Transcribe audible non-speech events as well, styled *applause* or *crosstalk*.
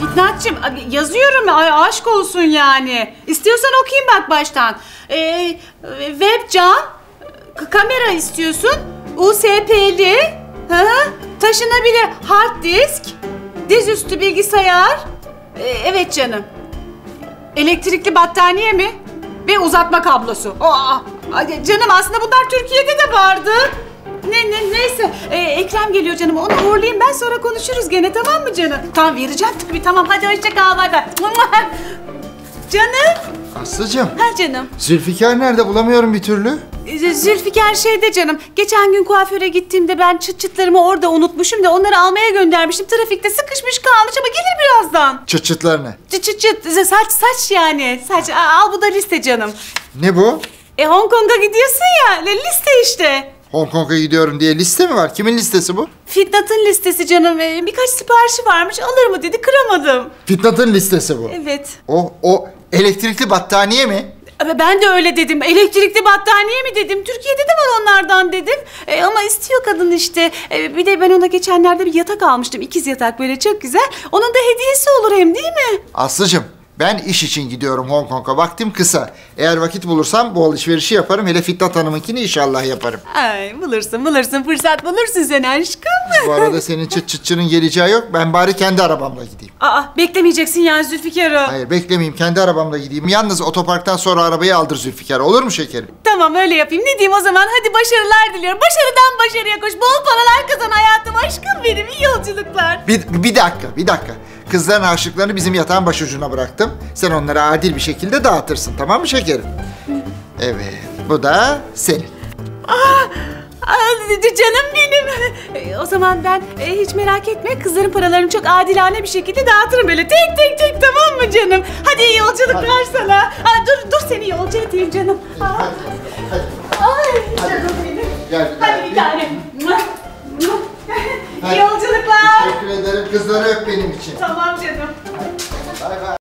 Fitnatçım yazıyorum ay aşk olsun yani. İstiyorsan okuyayım bak baştan. Ee, webcam, k- kamera istiyorsun, USB'li, hı hı, taşınabilir hard disk, dizüstü bilgisayar. Ee, evet canım. Elektrikli battaniye mi? Ve uzatma kablosu. Aa, canım aslında bunlar Türkiye'de de vardı. Ekrem geliyor canım onu uğurlayayım ben sonra konuşuruz gene tamam mı canım? Tamam vereceğim tabii tamam hadi hoşça kal bay bay. *laughs* Canım. Aslıcığım, Ha canım. Zülfikar nerede bulamıyorum bir türlü. Ee, Zülfikar şeyde canım. Geçen gün kuaföre gittiğimde ben çıt çıtlarımı orada unutmuşum da onları almaya göndermiştim. Trafikte sıkışmış kalmış ama gelir birazdan. Çıt çıtlarını. Çıt çıt çıt saç saç yani. Saç al bu da liste canım. Ne bu? E Hong Kong'a gidiyorsun ya. Liste işte. Hong Kong'a gidiyorum diye liste mi var? Kimin listesi bu? Fitnat'ın listesi canım. Ee, Birkaç siparişi varmış. Alır mı dedi. Kıramadım. Fitnat'ın listesi bu. Evet. O, o elektrikli battaniye mi? Ama Ben de öyle dedim. Elektrikli battaniye mi dedim. Türkiye'de de var onlardan dedim. E, ama istiyor kadın işte. E, bir de ben ona geçenlerde bir yatak almıştım. İkiz yatak böyle çok güzel. Onun da hediyesi olur hem değil mi? Aslıcığım, ben iş için gidiyorum Hong Kong'a. Vaktim kısa. Eğer vakit bulursam bu alışverişi yaparım. Hele Fitnat Hanım'ınkini inşallah yaparım. Ay bulursun bulursun. Fırsat bulursun sen aşkım. Bu arada senin çıt çıtçının geleceği yok. Ben bari kendi arabamla gideyim. Aa beklemeyeceksin yani Zülfikar'ı. Hayır beklemeyeyim kendi arabamla gideyim. Yalnız otoparktan sonra arabayı aldır Zülfikar. Olur mu şekerim? Tamam öyle yapayım. Ne diyeyim o zaman? Hadi başarılar diliyorum. Başarıdan başarıya koş. Bol paralar kazan hayatım. Aşkım benim. iyi yolculuklar. Bir, bir dakika, bir dakika. Kızların harçlıklarını bizim yatağın başucuna bıraktım. Sen onları adil bir şekilde dağıtırsın, tamam mı şekerim? Evet, bu da senin. Aa, canım benim. O zaman ben e, hiç merak etme. Kızların paralarını çok adilane bir şekilde dağıtırım böyle. Tek tek tek tamam mı canım? Hadi iyi yolculuklar sana. Aa, dur dur seni yolcu edeyim canım. Aa, Ay canım benim. Gel, Hadi gel. bir tane. Hadi. İyi yolculuklar. Teşekkür ederim. Kızları öp benim için. Tamam canım. Bay bay.